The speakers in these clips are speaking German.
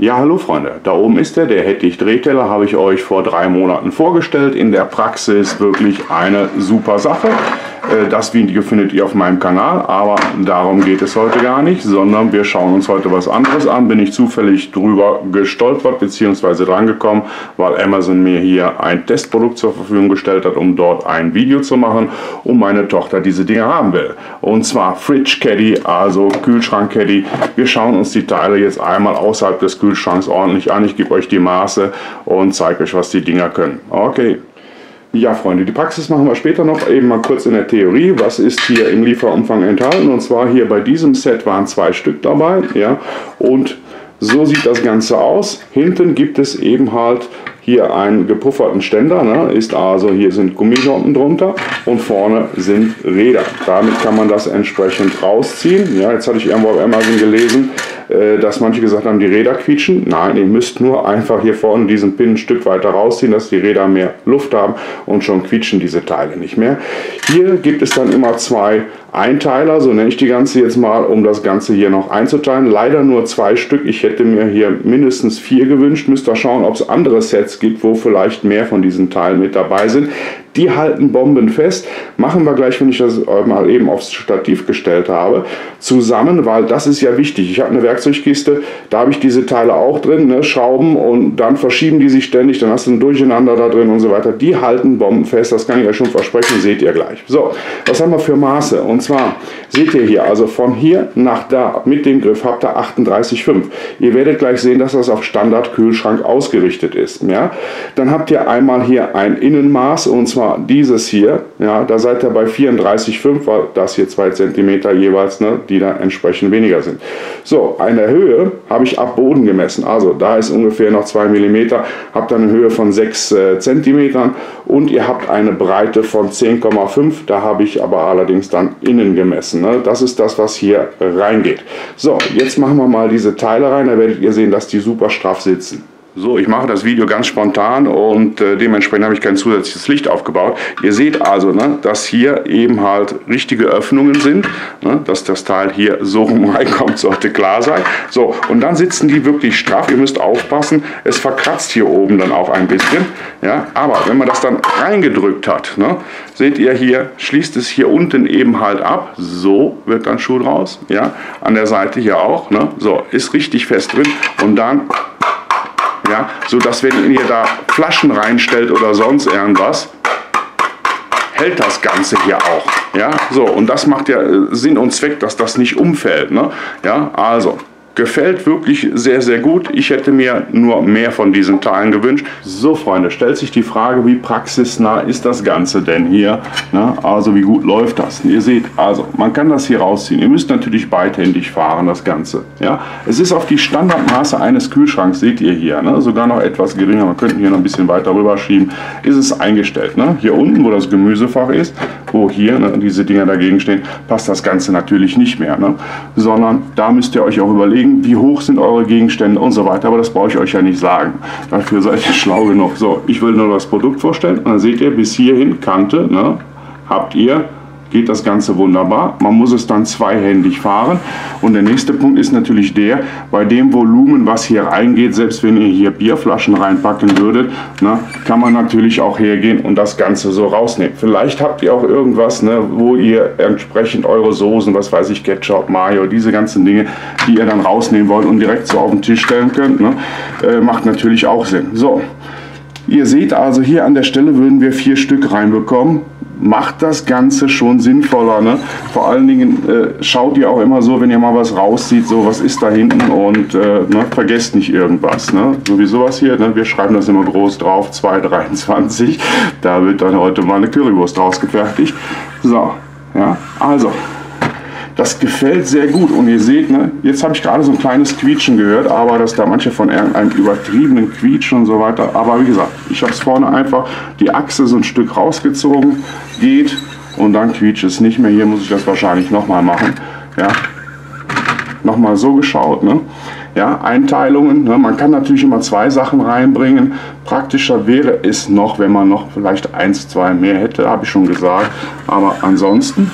Ja, hallo Freunde, da oben ist er, der Hettich Drehteller, habe ich euch vor drei Monaten vorgestellt. In der Praxis wirklich eine super Sache. Äh, das Video findet ihr auf meinem Kanal, aber darum geht es heute gar nicht, sondern wir schauen uns heute was anderes an. Bin ich zufällig drüber gestolpert bzw. drangekommen, weil Amazon mir hier ein Testprodukt zur Verfügung gestellt hat, um dort ein Video zu machen und meine Tochter diese Dinge haben will. Und zwar Fridge Caddy, also Kühlschrank Caddy. Wir schauen uns die Teile jetzt einmal außerhalb des Kühlschranks Kühlschranks ordentlich an. Ich gebe euch die Maße und zeige euch, was die Dinger können. Okay. Ja, Freunde, die Praxis machen wir später noch. Eben mal kurz in der Theorie. Was ist hier im Lieferumfang enthalten? Und zwar hier bei diesem Set waren zwei Stück dabei. Ja, und so sieht das Ganze aus. Hinten gibt es eben halt hier einen gepufferten Ständer, ne? ist also hier sind Gummijotten drunter und vorne sind Räder. Damit kann man das entsprechend rausziehen. Ja, jetzt hatte ich irgendwo auf Amazon gelesen, dass manche gesagt haben, die Räder quietschen. Nein, ihr müsst nur einfach hier vorne diesen Pin ein Stück weiter rausziehen, dass die Räder mehr Luft haben und schon quietschen diese Teile nicht mehr. Hier gibt es dann immer zwei Einteiler, so nenne ich die ganze jetzt mal, um das Ganze hier noch einzuteilen. Leider nur zwei Stück. Ich hätte mir hier mindestens vier gewünscht. Müsst ihr schauen, ob es andere Sets gibt, wo vielleicht mehr von diesen Teilen mit dabei sind. Die halten Bomben fest. Machen wir gleich, wenn ich das mal eben aufs Stativ gestellt habe, zusammen, weil das ist ja wichtig. Ich habe eine Werkzeugkiste, da habe ich diese Teile auch drin, ne, Schrauben und dann verschieben die sich ständig, dann hast du ein Durcheinander da drin und so weiter. Die halten Bomben fest, das kann ich euch schon versprechen, seht ihr gleich. So, was haben wir für Maße? Und zwar seht ihr hier, also von hier nach da mit dem Griff habt ihr 38,5. Ihr werdet gleich sehen, dass das auf Standard-Kühlschrank ausgerichtet ist. Ja? Dann habt ihr einmal hier ein Innenmaß und zwar dieses hier, ja, da seid ihr bei 34,5, weil das hier 2 cm jeweils, ne, die da entsprechend weniger sind. So, eine Höhe habe ich ab Boden gemessen, also da ist ungefähr noch 2 mm, habt eine Höhe von 6 äh, cm und ihr habt eine Breite von 10,5, da habe ich aber allerdings dann innen gemessen. Ne? Das ist das, was hier reingeht. So, jetzt machen wir mal diese Teile rein, da werdet ihr sehen, dass die super straff sitzen. So, ich mache das Video ganz spontan und äh, dementsprechend habe ich kein zusätzliches Licht aufgebaut. Ihr seht also, ne, dass hier eben halt richtige Öffnungen sind, ne, dass das Teil hier so rum reinkommt, sollte klar sein. So, und dann sitzen die wirklich straff. Ihr müsst aufpassen, es verkratzt hier oben dann auch ein bisschen. Ja, aber wenn man das dann reingedrückt hat, ne, seht ihr hier, schließt es hier unten eben halt ab. So wird dann Schuh draus. Ja, an der Seite hier auch. Ne, so, ist richtig fest drin und dann ja, so dass wenn ihr da Flaschen reinstellt oder sonst irgendwas, hält das Ganze hier auch. Ja, so, und das macht ja äh, Sinn und Zweck, dass das nicht umfällt. Ne? Ja, also, Gefällt wirklich sehr, sehr gut. Ich hätte mir nur mehr von diesen Teilen gewünscht. So, Freunde, stellt sich die Frage, wie praxisnah ist das Ganze denn hier? Na, also, wie gut läuft das? Ihr seht, also, man kann das hier rausziehen. Ihr müsst natürlich beidhändig fahren, das Ganze. Ja, es ist auf die Standardmaße eines Kühlschranks, seht ihr hier, ne? sogar noch etwas geringer. Man könnte hier noch ein bisschen weiter rüber schieben. Ist es eingestellt. Ne? Hier unten, wo das Gemüsefach ist, wo hier ne, diese Dinger dagegen stehen, passt das Ganze natürlich nicht mehr. Ne? Sondern da müsst ihr euch auch überlegen, überlegen, wie hoch sind eure Gegenstände und so weiter, aber das brauche ich euch ja nicht sagen. Dafür seid ihr schlau genug. So, ich will nur das Produkt vorstellen und dann seht ihr bis hierhin Kante, ne, habt ihr geht das Ganze wunderbar. Man muss es dann zweihändig fahren. Und der nächste Punkt ist natürlich der, bei dem Volumen, was hier reingeht, selbst wenn ihr hier Bierflaschen reinpacken würdet, ne, kann man natürlich auch hergehen und das Ganze so rausnehmen. Vielleicht habt ihr auch irgendwas, ne, wo ihr entsprechend eure Soßen, was weiß ich, Ketchup, Mayo, diese ganzen Dinge, die ihr dann rausnehmen wollt und direkt so auf den Tisch stellen könnt, ne, äh, macht natürlich auch Sinn. So, ihr seht also hier an der Stelle würden wir vier Stück reinbekommen macht das Ganze schon sinnvoller. Ne? Vor allen Dingen äh, schaut ihr auch immer so, wenn ihr mal was rauszieht, so was ist da hinten und äh, ne, vergesst nicht irgendwas. Ne? So wie sowas hier, ne? wir schreiben das immer groß drauf, 2,23. Da wird dann heute mal eine Currywurst rausgefertigt. So, ja, also das gefällt sehr gut und ihr seht, ne, jetzt habe ich gerade so ein kleines Quietschen gehört, aber dass da manche von irgendeinem übertriebenen Quietschen und so weiter. Aber wie gesagt, ich habe es vorne einfach die Achse so ein Stück rausgezogen, geht und dann quietscht es nicht mehr. Hier muss ich das wahrscheinlich nochmal machen. Ja, nochmal so geschaut. Ne? Ja, Einteilungen. Ne? Man kann natürlich immer zwei Sachen reinbringen. Praktischer wäre es noch, wenn man noch vielleicht eins, zwei mehr hätte, habe ich schon gesagt. Aber ansonsten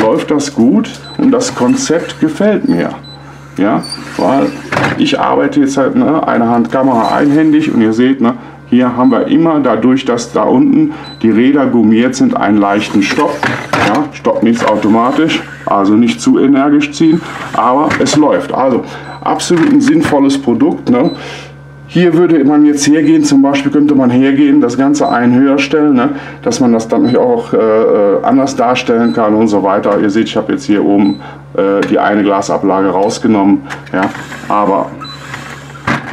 läuft das gut und das Konzept gefällt mir. Ja, weil Ich arbeite jetzt halt ne, eine Handkamera einhändig und ihr seht, ne, hier haben wir immer dadurch, dass da unten die Räder gummiert sind, einen leichten Stopp. Ja, stoppt nichts automatisch, also nicht zu energisch ziehen, aber es läuft. Also absolut ein sinnvolles Produkt. Ne? Hier würde man jetzt hergehen, zum Beispiel könnte man hergehen, das Ganze einen höher stellen, ne, dass man das dann auch äh, äh, anders darstellen kann und so weiter. Ihr seht, ich habe jetzt hier oben äh, die eine Glasablage rausgenommen, ja, aber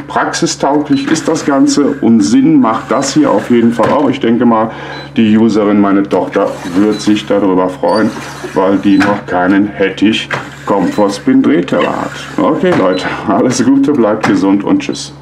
praxistauglich ist das Ganze und Sinn macht das hier auf jeden Fall auch. Ich denke mal, die Userin, meine Tochter, wird sich darüber freuen, weil die noch keinen Hettich Comfort Spin Drehteller hat. Okay Leute, alles Gute, bleibt gesund und tschüss.